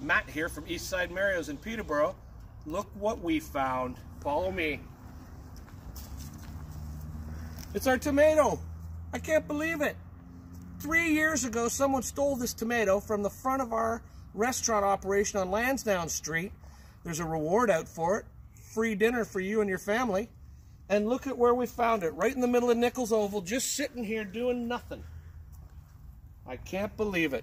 Matt here from East Side Mario's in Peterborough. Look what we found. Follow me. It's our tomato. I can't believe it. Three years ago, someone stole this tomato from the front of our restaurant operation on Lansdowne Street. There's a reward out for it. Free dinner for you and your family. And look at where we found it, right in the middle of Nicholls Oval, just sitting here doing nothing. I can't believe it.